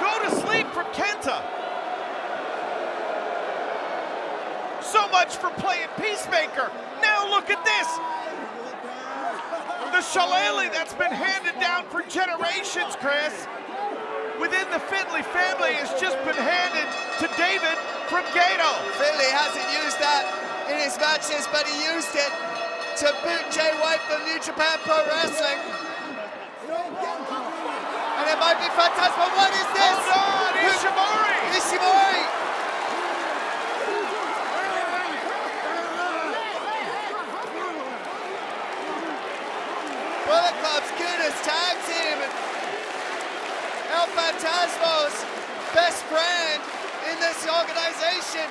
Go to sleep from Kenta. So much for playing Peacemaker. Now look at this. The shillelagh that's been handed down for generations, Chris, within the Finlay family has just been handed to David from Gedo. Finlay hasn't used that in his matches, but he used it to boot Jay White from New Japan Pro Wrestling. It might be fantastic. What is this? Oh, Hold on, Ishimori. Ishimori. Bullet Club's goodness tag team. El Phantasmo's best friend in this organization